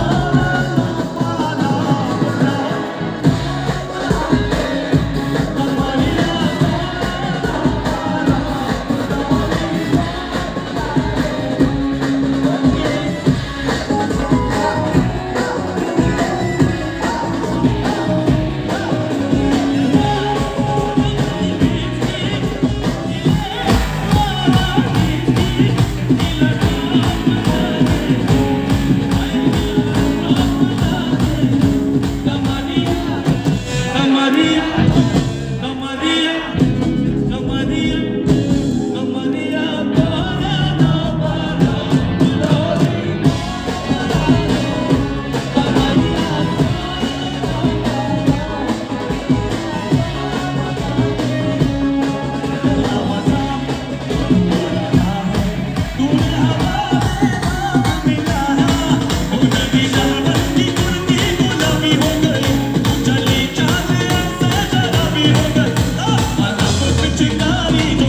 love. Maria.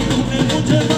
不卑不亢